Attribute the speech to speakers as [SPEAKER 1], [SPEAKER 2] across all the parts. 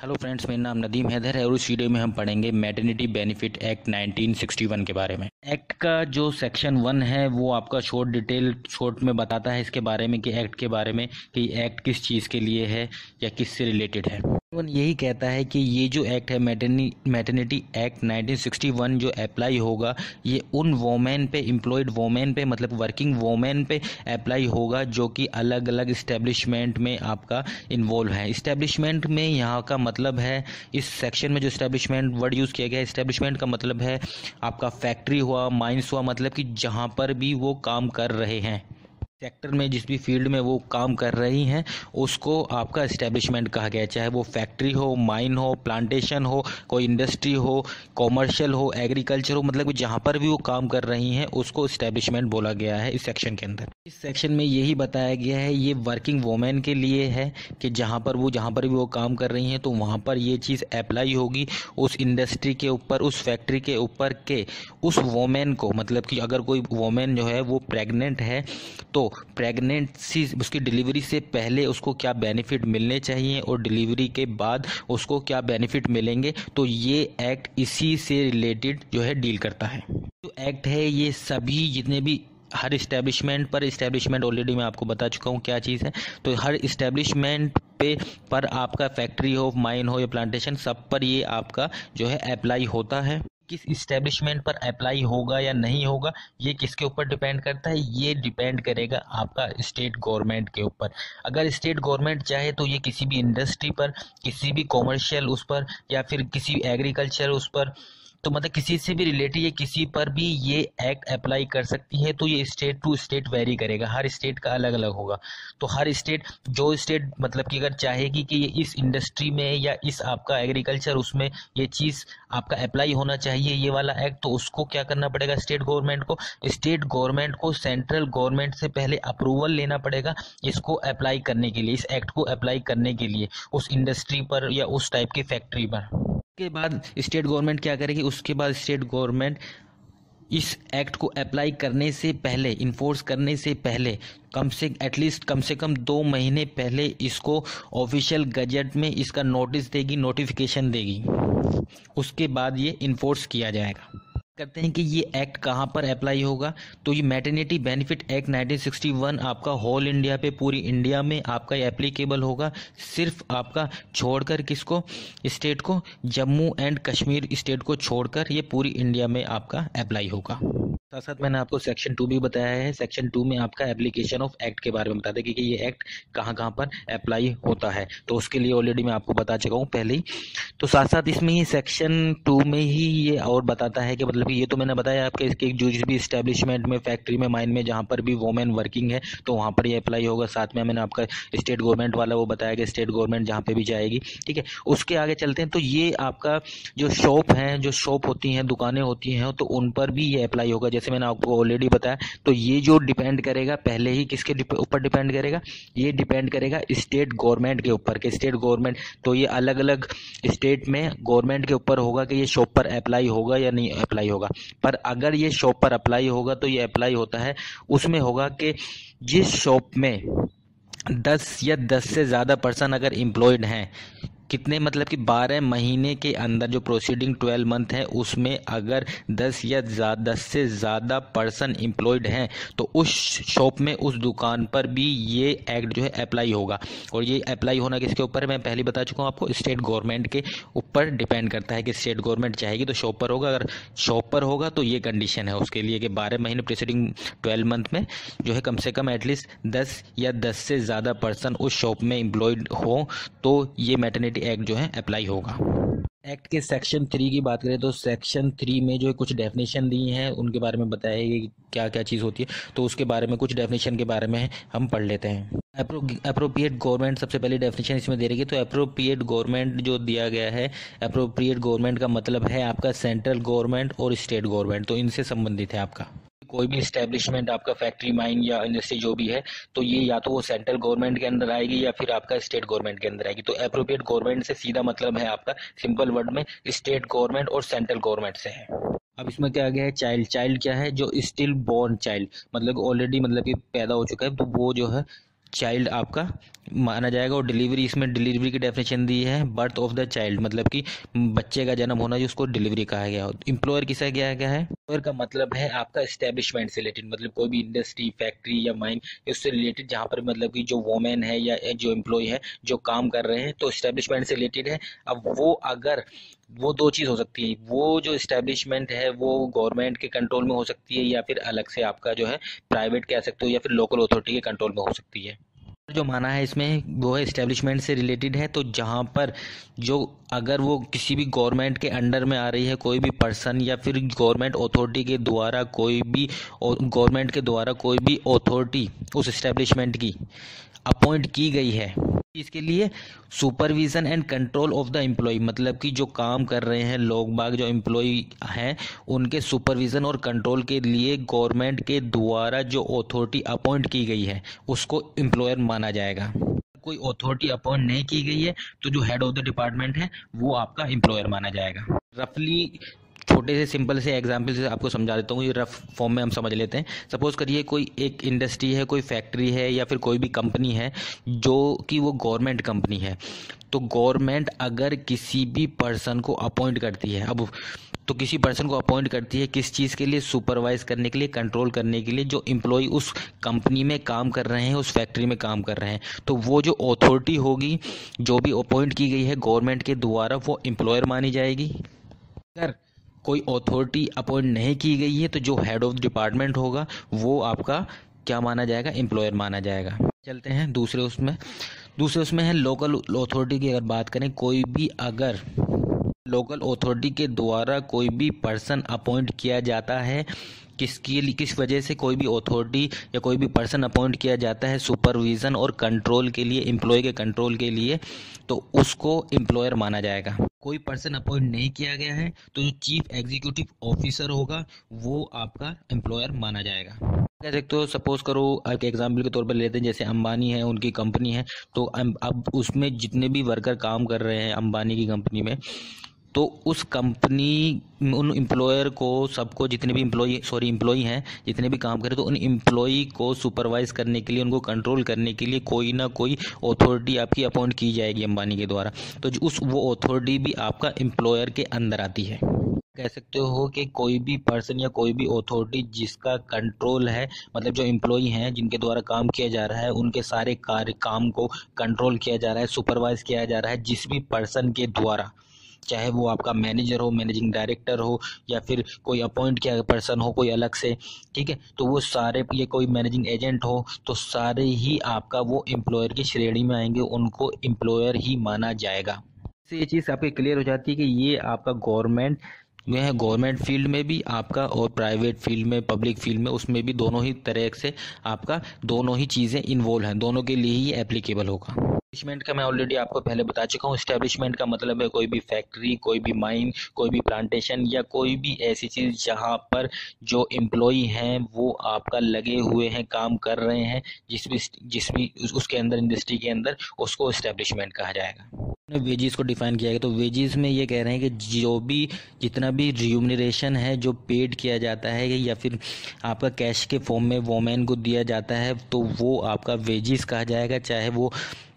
[SPEAKER 1] Hello friends मेरा नाम नदीम हैदर है और इस वीडियो में हम पढ़ेंगे मैटर्निटी बेनिफिट एक्ट 1961 के बारे में। एक्ट का जो सेक्शन वन है, वो आपका शॉर्ट डिटेल शॉर्ट में बताता है इसके बारे में कि एक्ट के बारे में कि एक्ट किस चीज़ के लिए है या किस से रिलेटेड है। वन यही कहता है कि ये जो एक्ट है मैटरनी मैटर्निटी एक्ट 1961 जो अप्लाई होगा, ये उन वोमेन पे एम्प्लॉयड वोमेन पे मतलब वर्किंग वोमेन पे अप्लाई होगा जो कि अलग अलग इस्टेब्लिशमेंट में आपका इन्वॉल्व है। इस्टेब्लिशमेंट में यहाँ का मतलब है, इस सेक्शन में जो इस्टेब्लिशमेंट वर्ड यूज़ किया गया है इस्टेब्लिशमेंट का मतलब है, आपका फैक्ट्री हुआ माइंस हुआ मतलब कि जहाँ पर भी वो काम कर रहे हैं। सेक्टर में जिस भी फ़ील्ड में वो काम कर रही हैं, उसको आपका इस्टेब्लिशमेंट कहा गया है। चाहे वो फैक्ट्री हो माइन हो प्लांटेशन हो, कोई इंडस्ट्री हो कॉमर्शियल हो एग्रीकल्चर हो मतलब जहाँ पर भी वो काम कर रही हैं, उसको इस्टेब्लिशमेंट बोला गया है इस सेक्शन के अंदर। इस सेक्शन में यही बताया गया है, ये वर्किंग वोमेन के लिए है कि जहाँ पर वो, जहाँ पर भी वो काम कर रही हैं तो वहाँ पर ये चीज़ अप्लाई होगी उस इंडस्ट्री के ऊपर, उस फैक्ट्री के ऊपर के उस वोमेन को। मतलब कि अगर कोई वोमेन जो है, वो प्रेगनेंट है तो प्रेगनेंसी उसकी डिलीवरी से पहले उसको क्या बेनिफिट मिलने चाहिए और डिलीवरी के बाद उसको क्या बेनिफिट मिलेंगे? तो ये एक्ट इसी से रिलेटेड जो है डील करता है। जो एक्ट है, ये सभी जितने भी हर इस्टेब्लिशमेंट पर इस्टेब्लिशमेंट ऑलरेडी मैं आपको बता चुका हूँ क्या चीज़ है। तो हर इस्टेब्लिशमेंट पे पर आपका फैक्ट्री हो माइन हो या प्लांटेशन सब पर ये आपका जो है अप्लाई होता है। किस इस्टेब्लिशमेंट पर अप्लाई होगा या नहीं होगा, ये किसके ऊपर डिपेंड करता है, ये डिपेंड करेगा आपका स्टेट गवर्नमेंट के ऊपर। अगर स्टेट गवर्नमेंट चाहे तो ये किसी भी इंडस्ट्री पर, किसी भी कॉमर्शियल उस पर, या फिर किसी एग्रीकल्चर उस पर तो मतलब किसी से भी रिलेटेड या किसी पर भी ये एक्ट अप्लाई कर सकती है तो ये स्टेट टू स्टेट वेरी करेगा। हर स्टेट का अलग अलग होगा। तो हर स्टेट जो स्टेट मतलब कि अगर चाहेगी कि ये इस इंडस्ट्री में या इस आपका एग्रीकल्चर उसमें ये चीज़ आपका अप्लाई होना चाहिए, ये वाला एक्ट तो उसको क्या करना पड़ेगा स्टेट गवर्नमेंट को? स्टेट गवर्नमेंट को सेंट्रल गवर्नमेंट से पहले अप्रूवल लेना पड़ेगा इसको अप्लाई करने के लिए, इस एक्ट को अप्लाई करने के लिए, उस इंडस्ट्री पर या उस टाइप की फैक्ट्री पर। उसके बाद स्टेट गवर्नमेंट क्या करेगी? उसके बाद स्टेट गवर्नमेंट इस एक्ट को अप्लाई करने से पहले इन्फोर्स करने से पहले, कम से एटलीस्ट कम से कम दो महीने पहले इसको ऑफिशियल गजट में इसका नोटिस देगी नोटिफिकेशन देगी। उसके बाद ये इन्फोर्स किया जाएगा। करते हैं कि ये एक्ट कहाँ पर अप्लाई होगा? तो ये मैटर्निटी बेनिफिट एक्ट 1961 आपका होल इंडिया पे, पूरी इंडिया में आपका एप्लीकेबल होगा। सिर्फ़ आपका छोड़कर किसको? स्टेट को, जम्मू एंड कश्मीर स्टेट को छोड़कर ये पूरी इंडिया में आपका अप्लाई होगा। साथ साथ मैंने आपको सेक्शन टू भी बताया है। सेक्शन टू में आपका एप्लीकेशन ऑफ़ एक्ट के बारे में बताते हैं कि ये एक्ट कहाँ कहाँ पर अप्लाई होता है। तो उसके लिए ऑलरेडी मैं आपको बता चुका हूँ पहले ही। तो साथ साथ इसमें ही सेक्शन टू में ही ये और बताता है कि मतलब ये तो मैंने बताया आपके इसके जो भी इस्टेब्लिशमेंट में फैक्ट्री में माइन में, जहाँ पर भी वोमेन वर्किंग है तो वहाँ पर ये अप्लाई होगा। साथ में मैंने आपका स्टेट गवर्नमेंट वाला वो बताया कि स्टेट गवर्नमेंट जहाँ पे भी जाएगी। ठीक है? उसके आगे चलते हैं तो ये आपका जो शॉप है, जो शॉप होती हैं, दुकानें होती हैं तो उन पर भी ये अप्लाई होगा। जैसे मैंने आपको ऑलरेडी बताया तो ये जो डिपेंड करेगा, पहले ही किसके ऊपर डिपेंड करेगा? ये डिपेंड करेगा स्टेट गवर्नमेंट के ऊपर के स्टेट गवर्नमेंट तो ये अलग अलग स्टेट में गवर्नमेंट के ऊपर होगा कि ये शॉप पर अप्लाई होगा या नहीं अप्लाई होगा। पर अगर ये शॉप पर अप्लाई होगा तो ये अप्लाई होता है। उसमें होगा कि जिस शॉप में दस या दस से ज़्यादा पर्सन अगर एम्प्लॉयड हैं कितने मतलब कि बारह महीने के अंदर जो प्रोसीडिंग ट्वेल्व मंथ है, उसमें अगर दस या दस से ज़्यादा पर्सन एम्प्लॉयड हैं तो उस शॉप में, उस दुकान पर भी ये एक्ट जो है अप्लाई होगा। और ये अप्लाई होना किसके ऊपर है, मैं पहले बता चुका हूँ आपको स्टेट गवर्नमेंट के ऊपर डिपेंड करता है कि स्टेट गवर्नमेंट चाहेगी तो शॉप पर होगा, अगर शॉप पर होगा तो ये कंडीशन है उसके लिए कि बारह महीने प्रोसीडिंग ट्वेल्व मंथ में जो है कम से कम एटलीस्ट दस या दस से ज़्यादा पर्सन उस शॉप में एम्प्लॉयड हो तो ये मैटर्निटी एक्ट जो है अप्लाई होगा। एक्ट के सेक्शन थ्री की बात करें तो सेक्शन थ्री में जो कुछ डेफिनेशन दी हैं, उनके बारे में बताया कि क्या क्या चीज़ होती है तो उसके बारे में कुछ डेफिनेशन के बारे में हम पढ़ लेते हैं। अप्रोप्रिएट गवर्नमेंट सबसे पहले डेफिनेशन इसमें दे रही है तो अप्रोप्रिएट गवर्नमेंट जो दिया गया है अप्रोप्रिएट गवर्नमेंट का मतलब है आपका सेंट्रल गवर्नमेंट और स्टेट गवर्नमेंट तो इनसे संबंधित है आपका। कोई भी स्टेब्लिशमेंट आपका फैक्ट्री माइन या इंडस्ट्री जो भी है तो ये या तो वो सेंट्रल गवर्नमेंट के अंदर आएगी या फिर आपका स्टेट गवर्नमेंट के अंदर आएगी। तो अप्रोप्रिएट गवर्नमेंट से सीधा मतलब है आपका सिंपल वर्ड में स्टेट गवर्नमेंट और सेंट्रल गवर्नमेंट से है। अब इसमें क्या गया है? चाइल्ड चाइल्ड क्या है? जो स्टिल बोर्न चाइल्ड मतलब ऑलरेडी मतलब कि पैदा हो चुका है तो वो जो है चाइल्ड आपका माना जाएगा और डिलीवरी इसमें डिलीवरी की डेफिनेशन दी है बर्थ ऑफ़ द चाइल्ड मतलब कि बच्चे का जन्म होना जो उसको डिलीवरी कहा गया हो। एम्प्लॉयर किसा गया गया है? एम्प्लॉयर का मतलब है आपका इस्टेब्लिशमेंट से रिलेटेड मतलब कोई भी इंडस्ट्री फैक्ट्री या माइन उससे रिलेटेड जहाँ पर मतलब कि जो वोमेन है या जो एम्प्लॉय है, जो काम कर रहे हैं तो इस्टेब्लिशमेंट से रिलेटेड है। अब वो अगर वो दो चीज़ हो सकती है। वो जो इस्टेब्लिशमेंट है, वो गवर्नमेंट के कंट्रोल में हो सकती है या फिर अलग से आपका जो है प्राइवेट कह सकते हो या फिर लोकल अथॉरिटी के कंट्रोल में हो सकती है। जो माना है इसमें वो है इस्टेब्लिशमेंट से रिलेटेड है तो जहाँ पर जो अगर वो किसी भी गवर्नमेंट के अंडर में आ रही है, कोई भी पर्सन या फिर गवर्नमेंट अथॉरिटी के द्वारा कोई भी गवर्नमेंट के द्वारा कोई भी अथॉरिटी उस इस्टेब्लिशमेंट की अपॉइंट की गई है इसके लिए supervision and control of the employ मतलब कि जो काम कर रहे हैं लोग बाग जो एम्प्लॉय हैं, उनके सुपरविजन और कंट्रोल के लिए गवर्नमेंट के द्वारा जो अथॉरिटी अपॉइंट की गई है, उसको एम्प्लॉयर माना जाएगा। कोई अथॉरिटी अपॉइंट नहीं की गई है तो जो हेड ऑफ़ द डिपार्टमेंट है, वो आपका एम्प्लॉयर माना जाएगा। रफली छोटे से सिंपल से एग्ज़ाम्पल से आपको समझा देता हूँ, ये रफ फॉर्म में हम समझ लेते हैं। सपोज़ करिए कोई एक इंडस्ट्री है, कोई फैक्ट्री है या फिर कोई भी कंपनी है जो कि वो गवर्नमेंट कंपनी है। तो गवर्नमेंट अगर किसी भी पर्सन को अपॉइंट करती है, अब तो किसी पर्सन को अपॉइंट करती है किस चीज़ के लिए? सुपरवाइज करने के लिए कंट्रोल करने के लिए, जो एम्प्लॉय उस कंपनी में काम कर रहे हैं, उस फैक्ट्री में काम कर रहे हैं। तो वो जो अथॉरिटी होगी, जो भी अपॉइंट की गई है गवर्नमेंट के द्वारा वो एम्प्लॉयर मानी जाएगी। अगर कोई अथॉरिटी अपॉइंट नहीं की गई है तो जो हेड ऑफ़ डिपार्टमेंट होगा, वो आपका क्या माना जाएगा? एम्प्लॉयर माना जाएगा। चलते हैं दूसरे उसमें। दूसरे उसमें है लोकल अथॉरिटी की अगर बात करें, कोई भी अगर लोकल अथॉरिटी के द्वारा कोई भी पर्सन अपॉइंट किया जाता है, किसके लिए, किस वजह से कोई भी अथॉरिटी या कोई भी पर्सन अपॉइंट किया जाता है सुपरविज़न और कंट्रोल के लिए एम्प्लॉय के कंट्रोल के लिए तो उसको एम्प्लॉयर माना जाएगा। कोई पर्सन अपॉइंट नहीं किया गया है तो जो चीफ एग्जीक्यूटिव ऑफिसर होगा, वो आपका एम्प्लॉयर माना जाएगा। कह सकते हो सपोज़ करो, एक एग्ज़ाम्पल के तौर पर लेते हैं, जैसे अंबानी है, उनकी कंपनी है तो अब उसमें जितने भी वर्कर काम कर रहे हैं अंबानी की कंपनी में तो उस कंपनी, उन एम्प्लॉयर को, सबको जितने भी एम्प्लॉय सॉरी एम्प्लॉय हैं, जितने भी काम करें तो उन एम्प्लॉय को सुपरवाइज करने के लिए, उनको कंट्रोल करने के लिए कोई ना कोई अथॉरिटी आपकी अपॉइंट की जाएगी अंबानी के द्वारा। तो उस, वो अथॉरिटी भी आपका एम्प्लॉयर के अंदर आती है। कह सकते हो कि कोई भी पर्सन या कोई भी अथॉरिटी जिसका कंट्रोल है मतलब जो एम्प्लॉय हैं, जिनके द्वारा काम किया जा रहा है, उनके सारे कार्य, काम को कंट्रोल किया जा रहा है सुपरवाइज किया जा रहा है, जिस भी पर्सन के द्वारा। चाहे वो आपका मैनेजर हो, मैनेजिंग डायरेक्टर हो, या फिर कोई अपॉइंट किया पर्सन हो, कोई अलग से, ठीक है? तो वो सारे ये कोई मैनेजिंग एजेंट हो तो सारे ही आपका वो एम्प्लॉयर की श्रेणी में आएँगे, उनको एम्प्लॉयर ही माना जाएगा। इससे ये चीज़ आपकी क्लियर हो जाती है कि ये आपका गवर्नमेंट में है गवर्नमेंट फ़ील्ड में भी आपका और प्राइवेट फ़ील्ड में पब्लिक फ़ील्ड में, उसमें भी दोनों ही तरह से आपका दोनों ही चीज़ें इन्वॉल्व हैं, दोनों के लिए ही एप्लीकेबल होगा। स्टैब्लिशमेंट का मैं ऑलरेडी आपको पहले बता चुका हूँ। स्टैब्लिशमेंट का मतलब है कोई भी फैक्ट्री कोई भी माइन कोई भी प्लांटेशन या कोई भी ऐसी चीज़ जहाँ पर जो एम्प्लॉय हैं, वो आपका लगे हुए हैं, काम कर रहे हैं, जिस भी जिस भी उसके अंदर इंडस्ट्री के अंदर, उसको स्टैब्लिशमेंट कहा जाएगा। वेजेस को डिफाइन किया गया तो वेजेस में ये कह रहे हैं कि जो भी, जितना भी रियूमनरेशन है, जो पेड किया जाता है या फिर आपका कैश के फॉर्म में वोमेन को दिया जाता है तो वो आपका वेजेस कहा जाएगा, चाहे वो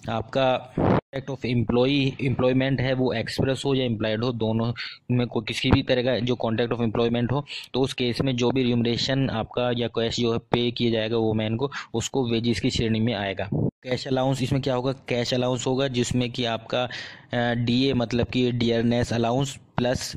[SPEAKER 1] आपका कॉन्ट्रैक्ट ऑफ़ एम्प्लॉई एम्प्लॉयमेंट है, वो एक्सप्रेस हो या एम्प्लॉयड हो, दोनों में कोई किसी भी तरह का जो कॉन्ट्रैक्ट ऑफ़ एम्प्लॉयमेंट हो तो उस केस में जो भी रिमरेशन आपका या कैश जो है पे किया जाएगा वो मैन को, उसको वेजिस की श्रेणी में आएगा। कैश अलाउंस इसमें क्या होगा? कैश अलाउंस होगा, जिसमें कि आपका डी डीए मतलब कि डियरनेस अलाउंस प्लस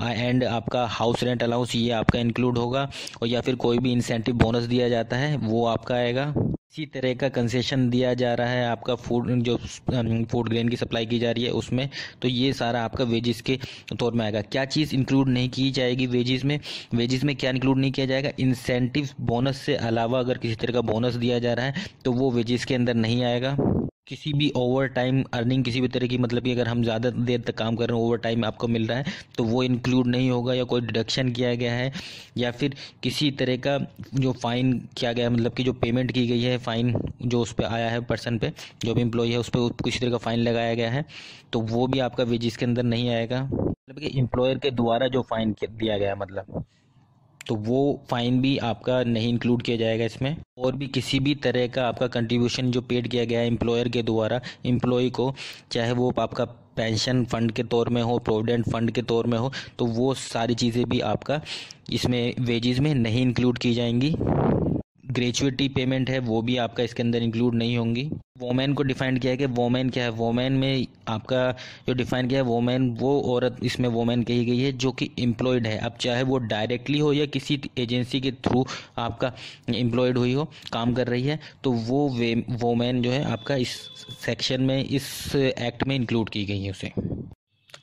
[SPEAKER 1] एंड आपका हाउस रेंट अलाउंस ये आपका इंक्लूड होगा, और या फिर कोई भी इंसेंटिव बोनस दिया जाता है, वो आपका आएगा। इसी तरह का कंसेशन दिया जा रहा है आपका फ़ूड जो फ़ूड ग्रेन की सप्लाई की जा रही है उसमें। तो ये सारा आपका वेजिस के तौर में आएगा। क्या चीज़ इंक्लूड नहीं की जाएगी वेजिस में? वेजिस में क्या इंक्लूड नहीं किया जाएगा? इंसेंटिव बोनस से अलावा अगर किसी तरह का बोनस दिया जा रहा है तो वो वेजिस के अंदर नहीं आएगा। किसी भी ओवर टाइम अर्निंग किसी भी तरह की मतलब कि अगर हम ज़्यादा देर तक काम कर रहे हैं ओवर टाइम आपको मिल रहा है तो वो इंक्लूड नहीं होगा या कोई डिडक्शन किया गया है, या फिर किसी तरह का जो फ़ाइन किया गया है मतलब कि जो पेमेंट की गई है फ़ाइन जो उस पर आया है पर्सन पे, जो भी एम्प्लॉय है, उस पर किसी तरह का फ़ाइन लगाया गया है तो वो भी आपका वेजिस के अंदर नहीं आएगा। मतलब कि एम्प्लॉयर के द्वारा जो फ़ाइन दिया गया मतलब। तो वो फाइन भी आपका नहीं इंक्लूड किया जाएगा इसमें। और भी किसी भी तरह का आपका कंट्रीब्यूशन जो पेड किया गया है एम्प्लॉयर के द्वारा एम्प्लॉय को, चाहे वो आपका पेंशन फंड के तौर में हो प्रोविडेंट फंड के तौर में हो तो वो सारी चीज़ें भी आपका इसमें वेजेस में नहीं इंक्लूड की जाएँगी। ग्रेचुएटी पेमेंट है, वो भी आपका इसके अंदर इंक्लूड नहीं होंगी। वोमेन को डिफाइन किया है कि वोमेन क्या है? वोमेन में आपका जो डिफाइन किया है, वोमेन, वो औरत इसमें वोमेन कही गई है, जो कि एम्प्लॉयड है। अब चाहे वो डायरेक्टली हो या किसी एजेंसी के थ्रू आपका एम्प्लॉयड हुई हो, काम कर रही है तो वो वोमेन जो है आपका इस सेक्शन में, इस एक्ट में इंक्लूड की गई है उसे।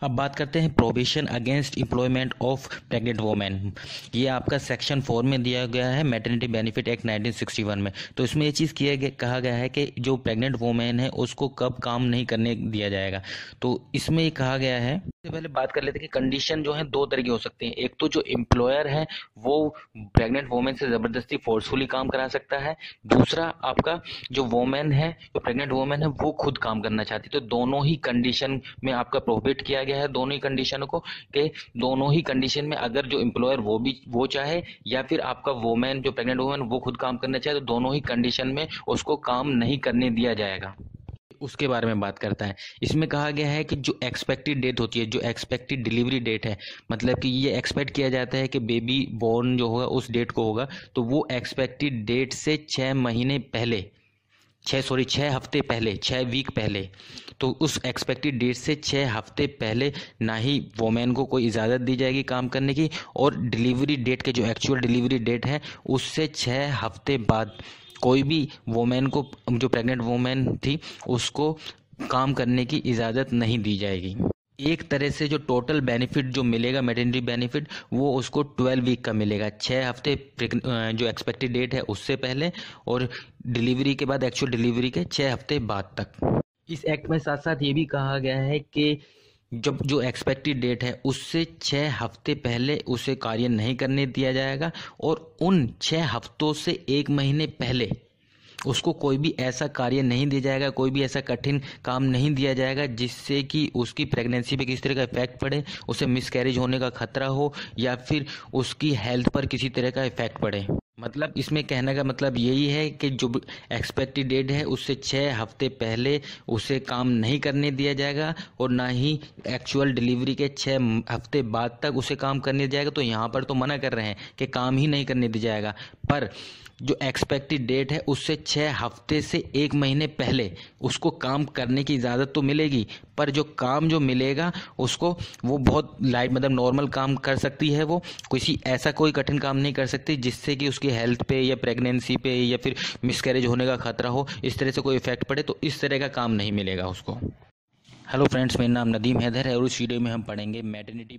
[SPEAKER 1] अब बात करते हैं provision against employment of pregnant women ये आपका सेक्शन फोर में दिया गया है मेटर्निटी बेनिफिट एक्ट 1961 में। तो इसमें ये चीज़ किया गया, कहा गया है कि जो प्रेग्नेंट वोमेन है, उसको कब काम नहीं करने दिया जाएगा। तो इसमें ये कहा गया है सबसे पहले बात कर लेते हैं कि कंडीशन जो है दो तरह की हो सकती है। एक तो जो एम्प्लॉयर है, वो प्रेग्नेंट वोमेन से ज़बरदस्ती फोर्सफुली काम करा सकता है। दूसरा, आपका जो वोमेन है, जो प्रेग्नेंट वोमेन है, वो खुद काम करना चाहती है। तो दोनों ही कंडीशन में आपका प्रोहिबिट किया गया है, दोनों ही कंडीशन को कि दोनों ही कंडीशन में अगर जो एम्प्लॉयर वो भी, वो चाहे, या फिर आपका वोमेन जो प्रेग्नेंट वोमेन वो खुद काम करना चाहे तो दोनों ही कंडीशन में उसको काम नहीं करने दिया जाएगा। उसके बारे में बात करता है। इसमें कहा गया है कि जो एक्सपेक्टेड डेट होती है, जो एक्सपेक्टेड डिलीवरी डेट है मतलब कि ये एक्सपेक्ट किया जाता है कि बेबी बॉर्न जो होगा, उस डेट को होगा तो वो एक्सपेक्टेड डेट से छः महीने पहले छः सॉरी छः हफ़्ते पहले छः वीक पहले तो उस एक्सपेक्टेड डेट से छः हफ़्ते पहले ना ही वोमेन को कोई इजाज़त दी जाएगी काम करने की, और डिलीवरी डेट के जो एक्चुअल डिलीवरी डेट है, उससे छः हफ़्ते बाद कोई भी वोमेन को, जो प्रेग्नेंट वोमेन थी, उसको काम करने की इजाज़त नहीं दी जाएगी। एक तरह से जो टोटल बेनिफिट जो मिलेगा मेटर्निटी बेनिफिट वो उसको ट्वेल्व वीक का मिलेगा। छः हफ़्ते जो एक्सपेक्टेड डेट है, उससे पहले और डिलीवरी के बाद एक्चुअल डिलीवरी के छः हफ़्ते बाद तक। इस एक्ट में साथ साथ ये भी कहा गया है कि जब जो एक्सपेक्टेड डेट है, उससे छः हफ़्ते पहले उसे कार्य नहीं करने दिया जाएगा और उन छः हफ्तों से एक महीने पहले उसको कोई भी ऐसा कार्य नहीं दिया जाएगा, कोई भी ऐसा कठिन काम नहीं दिया जाएगा जिससे कि उसकी प्रेगनेंसी पे किसी तरह का इफ़ेक्ट पड़े, उसे मिसकैरेज होने का खतरा हो या फिर उसकी हेल्थ पर किसी तरह का इफ़ेक्ट पड़े। मतलब इसमें कहने का मतलब यही है कि जो एक्सपेक्टेड डेट है, उससे छः हफ़्ते पहले उसे काम नहीं करने दिया जाएगा और ना ही एक्चुअल डिलीवरी के छः हफ़्ते बाद तक उसे काम करने दिया जाएगा। तो यहाँ पर तो मना कर रहे हैं कि काम ही नहीं करने दिया जाएगा। पर जो एक्सपेक्टेड डेट है, उससे छः हफ़्ते से एक महीने पहले उसको काम करने की इजाज़त तो मिलेगी, पर जो काम जो मिलेगा, उसको वो बहुत लाइट मतलब नॉर्मल काम कर सकती है वो। किसी ऐसा कोई कठिन काम नहीं कर सकती जिससे कि उसकी हेल्थ पे या प्रेगनेंसी पे या फिर मिसकैरेज होने का खतरा हो, इस तरह से कोई इफ़ेक्ट पड़े तो इस तरह का काम नहीं मिलेगा उसको। हेलो फ्रेंड्स मेरा नाम नदीम हैदर है और उस वीडियो में हम पढ़ेंगे मैटर्निटी